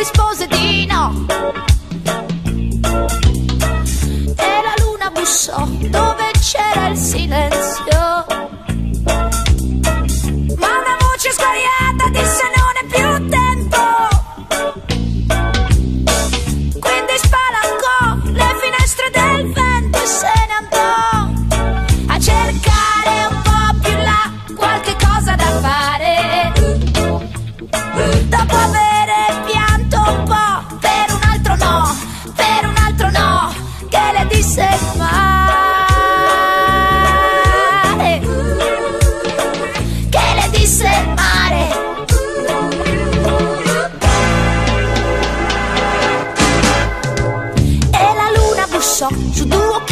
this boy bussò su